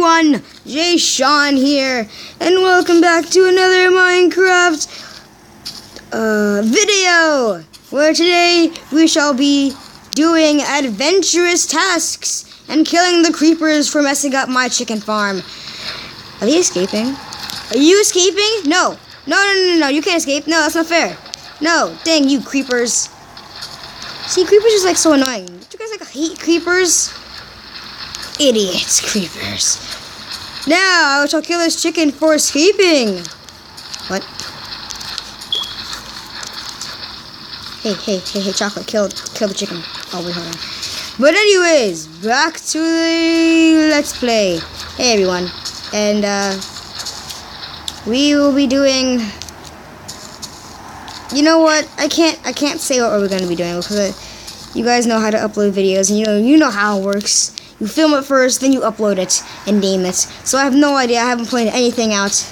everyone, Jashon here, and welcome back to another Minecraft uh, video, where today we shall be doing adventurous tasks and killing the creepers for messing up my chicken farm. Are they escaping? Are you escaping? No. No, no, no, no, you can't escape. No, that's not fair. No, dang you creepers. See, creepers is like so annoying. Do you guys like hate creepers? Idiots, creepers. Now, I shall kill this chicken for escaping. What? Hey, hey, hey, hey, chocolate, kill, kill the chicken. Oh, wait, hold on. But anyways, back to the let's play. Hey, everyone. And, uh, we will be doing you know what i can't i can't say what we're going to be doing because I, you guys know how to upload videos and you know you know how it works you film it first then you upload it and name it so i have no idea i haven't planned anything out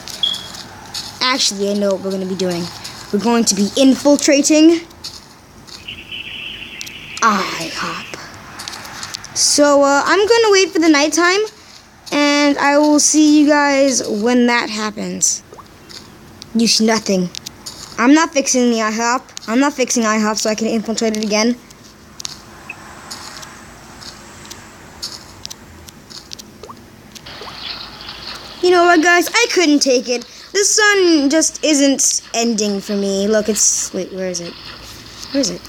actually i know what we're going to be doing we're going to be infiltrating IHOP. So uh, I'm going to wait for the nighttime and I will see you guys when that happens. You see nothing. I'm not fixing the IHOP. I'm not fixing IHOP so I can infiltrate it again. You know what, guys? I couldn't take it. The sun just isn't ending for me. Look, it's... Wait, where is it? Where is it?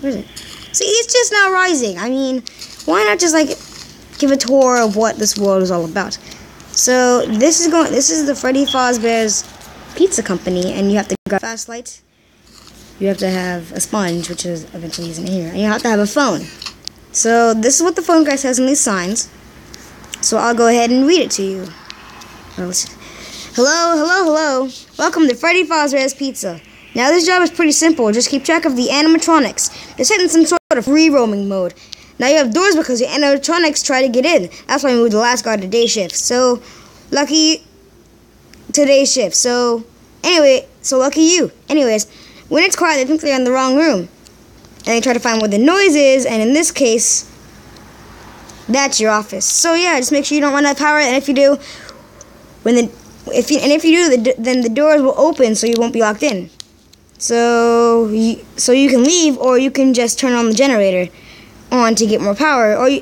Where is it? See, it's just now rising. I mean, why not just, like, give a tour of what this world is all about. So this is going. This is the Freddy Fazbear's Pizza Company, and you have to grab fast light. You have to have a sponge, which is eventually isn't here, and you have to have a phone. So this is what the phone guy says in these signs. So I'll go ahead and read it to you. Hello, hello, hello. Welcome to Freddy Fazbear's Pizza. Now this job is pretty simple. Just keep track of the animatronics. They're set in some sort of free roaming mode. Now you have doors because your animatronics try to get in. That's why we moved the last guard to day shift. So, lucky today shift. So, anyway, so lucky you. Anyways, when it's quiet, they think they're in the wrong room. And they try to find where the noise is, and in this case, that's your office. So yeah, just make sure you don't run out of power, and if you do, when the if you and if you do, the, then the doors will open, so you won't be locked in. So you, so you can leave, or you can just turn on the generator on to get more power, or you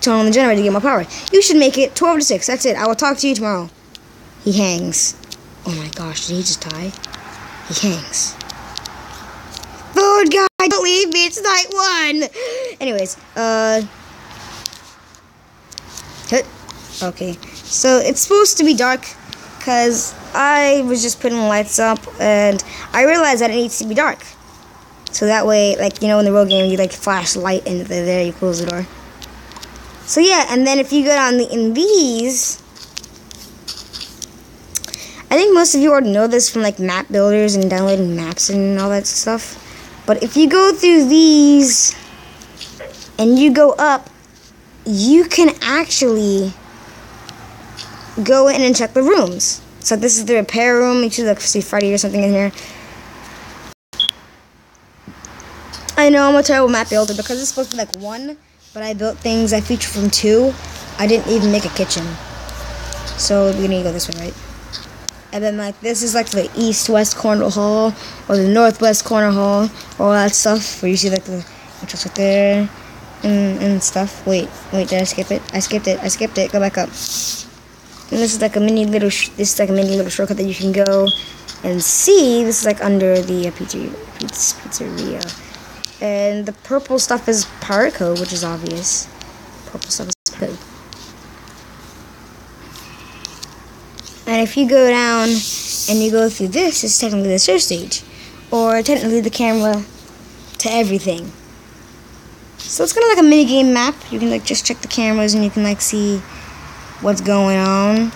turn on the generator to get more power. You should make it 12 to 6. That's it. I will talk to you tomorrow. He hangs. Oh my gosh, did he just die? He hangs. Food guy, don't leave me. It's night one. Anyways, uh. Okay, so it's supposed to be dark because I was just putting lights up and I realized that it needs to be dark. So that way, like, you know, in the real game, you, like, flash light the, there, you close the door. So, yeah, and then if you go down the, in these, I think most of you already know this from, like, map builders and downloading maps and all that stuff. But if you go through these and you go up, you can actually go in and check the rooms. So this is the repair room. You should like see Freddy or something in here. I know I'm a terrible map builder because it's supposed to be like one, but I built things I feature from two. I didn't even make a kitchen. So we need to go this way, right? And then like this is like the east-west corner hall or the northwest corner hall, all that stuff where you see like the entrance right there and, and stuff. Wait, wait, did I skip it? I skipped it. I skipped it. Go back up. And this is like a mini little. this is like a mini little shortcut that you can go and see. This is like under the uh, pizzeria. pizzeria. And the purple stuff is power code, which is obvious. Purple stuff is code. And if you go down and you go through this, it's technically the search stage. Or technically the camera to everything. So it's kind of like a mini game map. You can like just check the cameras and you can like see what's going on.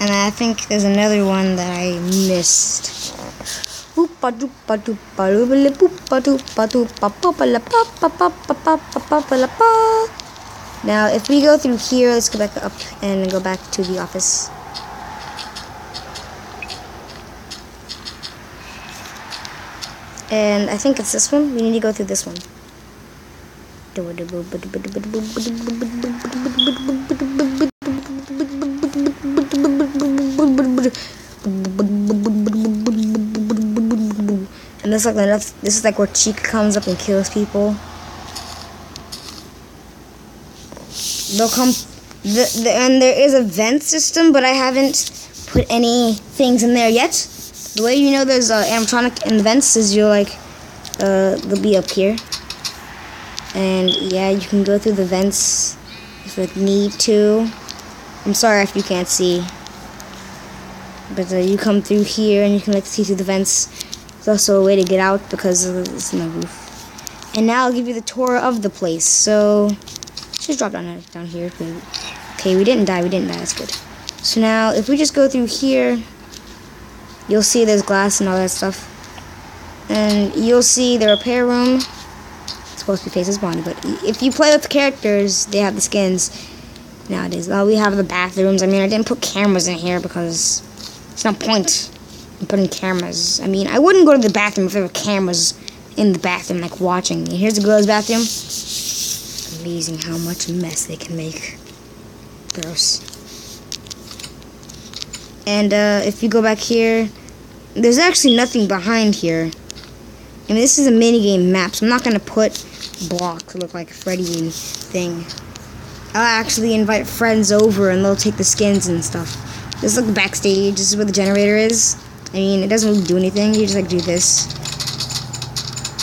And I think there's another one that I missed. Now, if we go through here, let's go back up and go back to the office. And I think it's this one. We need to go through this one. And this is like this is like where Chica comes up and kills people. They'll come, the, the, and there is a vent system, but I haven't put any things in there yet. The way you know there's an animatronic the vents is you're like, uh, they'll be up here. And yeah, you can go through the vents if you need to. I'm sorry if you can't see. But uh, you come through here and you can like see through the vents. There's also a way to get out because it's in the roof. And now I'll give you the tour of the place. So, just drop down down here. Okay, we didn't die. We didn't die. That's good. So now, if we just go through here, you'll see there's glass and all that stuff. And you'll see the repair room. It's supposed to be faces Bonnie, but if you play with the characters, they have the skins nowadays. Well, we have the bathrooms. I mean, I didn't put cameras in here because it's no point in putting cameras. I mean, I wouldn't go to the bathroom if there were cameras in the bathroom, like watching me. Here's a girl's bathroom. Amazing how much mess they can make. Gross. And uh, if you go back here, there's actually nothing behind here. I mean, this is a minigame map, so I'm not going to put blocks to look like Freddy thing. I'll actually invite friends over and they'll take the skins and stuff. This is like the backstage. This is where the generator is. I mean, it doesn't really do anything. You just like do this.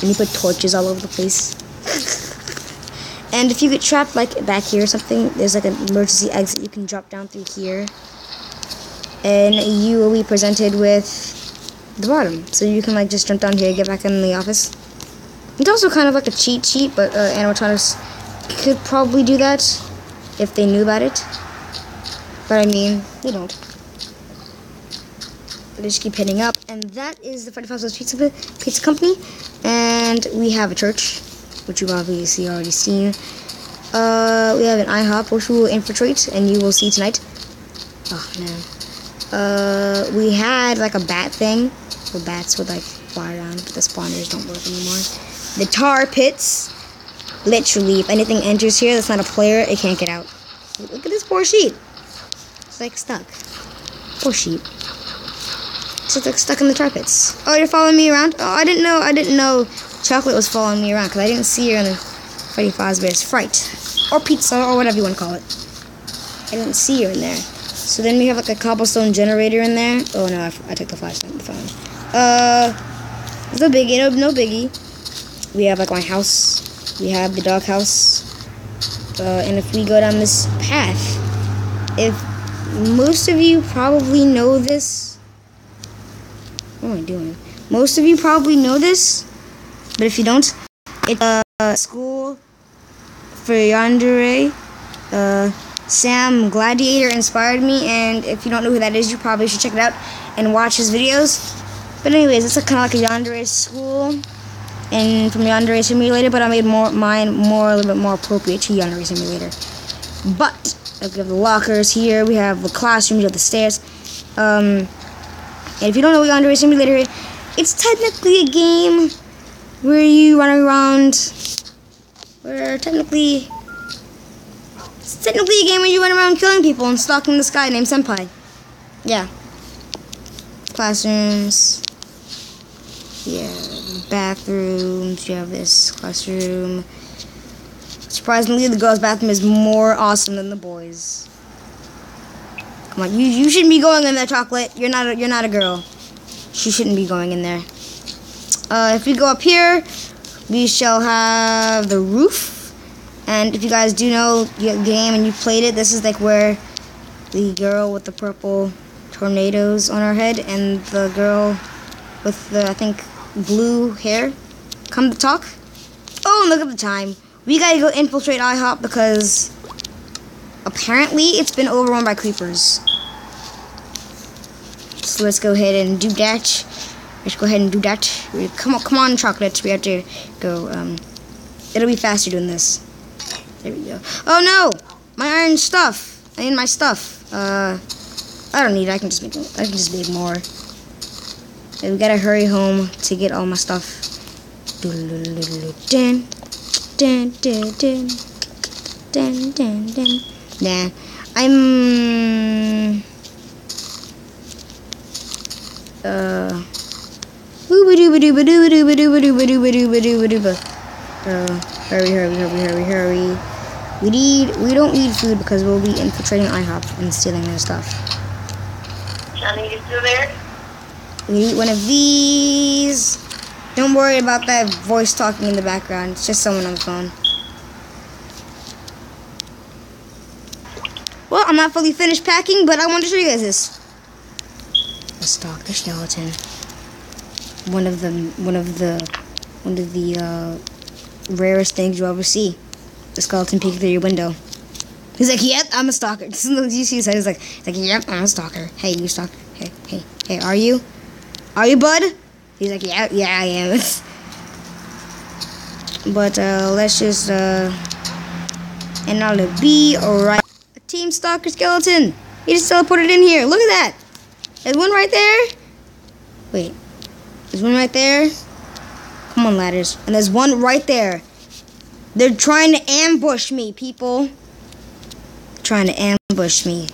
And you put torches all over the place. and if you get trapped like back here or something, there's like an emergency exit you can drop down through here. And you will be presented with the bottom. So you can like just jump down here, get back in the office. It's also kind of like a cheat sheet, but uh, animatronics could probably do that if they knew about it. But I mean, they don't. They just keep hitting up. And that is the Freddy Fazbear's Pizza, Pizza Company. And we have a church, which you've obviously already seen. Uh, we have an IHOP, which we will infiltrate, and you will see tonight. Oh, man. Uh, we had, like, a bat thing. The bats would, like, fly around, but the spawners don't work anymore. The tar pits Literally, if anything enters here that's not a player, it can't get out. Look at this poor sheep. It's like stuck. Poor sheep. Like stuck in the carpets. Oh, you're following me around? Oh, I didn't know. I didn't know Chocolate was following me around because I didn't see her in the Freddy Fazbear's Fright or Pizza or whatever you want to call it. I didn't see her in there. So then we have like a cobblestone generator in there. Oh no, I, I took the flashlight in the phone. Uh, no biggie, no, no biggie. We have like my house we have the doghouse. Uh, and if we go down this path, if most of you probably know this, what am I doing? Most of you probably know this, but if you don't, it's a school for yandere. Uh, Sam Gladiator inspired me, and if you don't know who that is, you probably should check it out and watch his videos. But anyways, it's kind of like a yandere school and from Yandere Simulator, but I made more mine more a little bit more appropriate to Yandere Simulator. But we have the lockers here, we have the classrooms, we have the stairs. Um, and if you don't know Yandere Simulator it's technically a game where you run around. Where technically, it's technically a game where you run around killing people and stalking this guy named Senpai. Yeah. Classrooms. Yeah bathrooms. You have this classroom. Surprisingly, the girls' bathroom is more awesome than the boys. Come on, you you shouldn't be going in there, chocolate. You're not a, you're not a girl. She shouldn't be going in there. Uh, if we go up here, we shall have the roof. And if you guys do know the game and you played it, this is like where the girl with the purple tornadoes on her head and the girl with the I think blue hair come to talk. Oh, look at the time. We gotta go infiltrate IHOP because apparently it's been overrun by creepers. So let's go ahead and do that. Let's go ahead and do that. Come on, come on, chocolates. We have to go. Um, it'll be faster doing this. There we go. Oh no, my iron stuff. I need my stuff. Uh, I don't need it. I can just make. I can just make more. And we gotta hurry home to get all my stuff. Dun, dun, dun, dun, dun, dun, dun. Nah, I'm. Uh. Uh, hurry, hurry, hurry, hurry, hurry. We need, we don't need food because we'll be infiltrating IHOP and stealing their stuff. Johnny, you still there? We need one of these. Don't worry about that voice talking in the background. It's just someone on the phone. I'm not fully finished packing, but I want to show you guys this. A stalker skeleton. One of the, one of the, one of the uh, rarest things you'll ever see. The skeleton peeking through your window. He's like, yep, I'm a stalker. you see his head? He's like, he's like, yep, I'm a stalker. Hey, you stalker. Hey, hey, hey, are you? Are you, bud? He's like, yeah, yeah, I am. but uh, let's just uh, and now the B. Alright, team stalker skeleton. He just teleported in here. Look at that. There's one right there. Wait, there's one right there. Come on, ladders. And there's one right there. They're trying to ambush me, people. Trying to ambush me.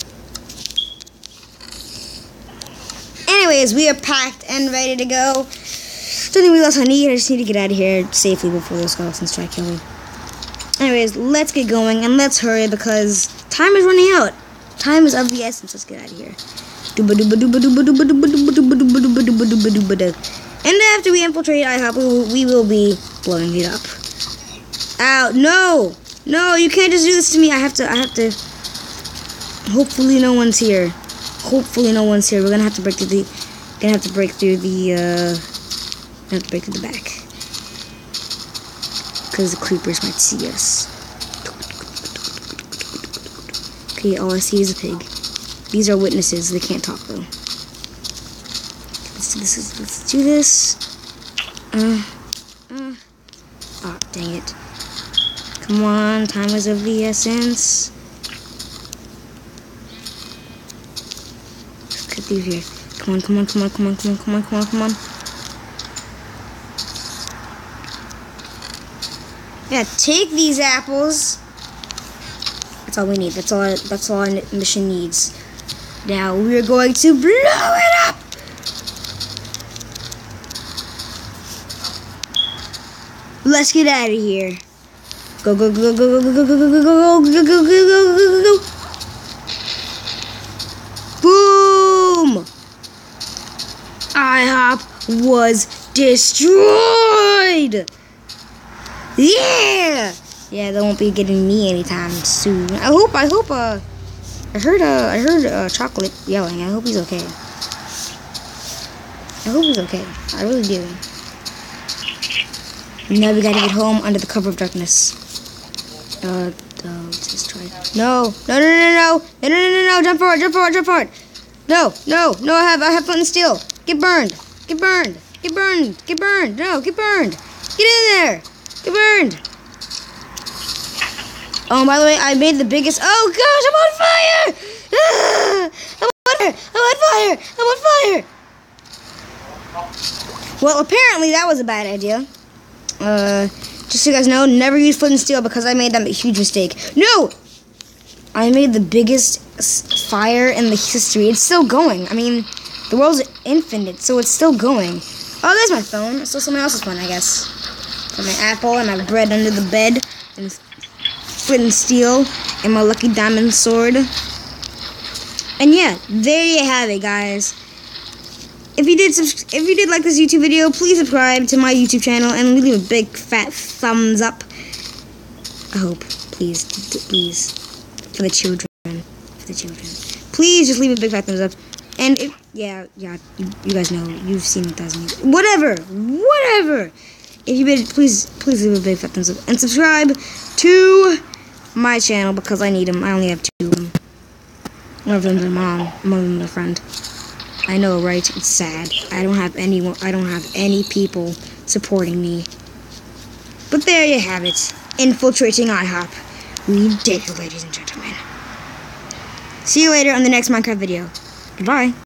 Anyways, we are packed and ready to go. Don't think we else I need. I just need to get out of here safely before those skeletons try to kill me. Anyways, let's get going and let's hurry because time is running out. Time is of the essence. Let's get out of here. And after we infiltrate IHOP, we will, we will be blowing it up. Ow, no! No, you can't just do this to me. I have to, I have to. Hopefully no one's here. Hopefully no one's here. We're gonna have to break through the, gonna have to break through the, uh, have to break through the back. Because the creepers might see us. Okay, all I see is a pig. These are witnesses. They can't talk though. Let's do this. Let's do this. Uh, uh. Oh, dang it. Come on, time is of the essence. Let's get through here. Come on, come on, come on, come on, come on, come on, come on, come on. Yeah, take these apples. That's all we need. That's all. That's all our mission needs. Now we're going to blow it up. Let's get out of here. Go go go go go go go go go go go go go go go go go go. Boom! IHOP was destroyed. Yeah, yeah. They won't be getting me anytime soon. I hope. I hope. Uh, I heard. Uh, I heard. Uh, chocolate yelling. I hope he's okay. I hope he's okay. I really do. Now we gotta get home under the cover of darkness. Uh, uh just try. No, no, no, no, no, no, no, no, no, no, jump forward, jump forward, jump forward. No, no, no, I have, I have flint and steel. Get burned, get burned, get burned, get burned. No, get burned. Get in there, get burned. Oh, by the way, I made the biggest. Oh gosh, I'm on fire! Ah, I'm on fire! I'm on fire! I'm on fire! Well, apparently that was a bad idea. Uh, just so you guys know, never use flint and steel because I made that huge mistake. No! I made the biggest fire in the history. It's still going. I mean, the world's infinite, so it's still going. Oh, there's my phone. It's still someone else's phone, I guess. Got my apple and my bread under the bed, and flint and steel, and my lucky diamond sword. And yeah, there you have it, guys if you did if you did like this YouTube video, please subscribe to my YouTube channel and leave a big fat thumbs up. I hope, please, please, for the children, for the children. Please just leave a big fat thumbs up. And if, yeah, yeah, you, you guys know, you've seen a thousand Whatever, whatever. If you did, please, please leave a big fat thumbs up and subscribe to my channel because I need them. I only have two of them. One of them's my mom, one of them's a friend. I know, right? It's sad. I don't have anyone. I don't have any people supporting me. But there you have it. Infiltrating IHOP. We did it, ladies and gentlemen. See you later on the next Minecraft video. Goodbye.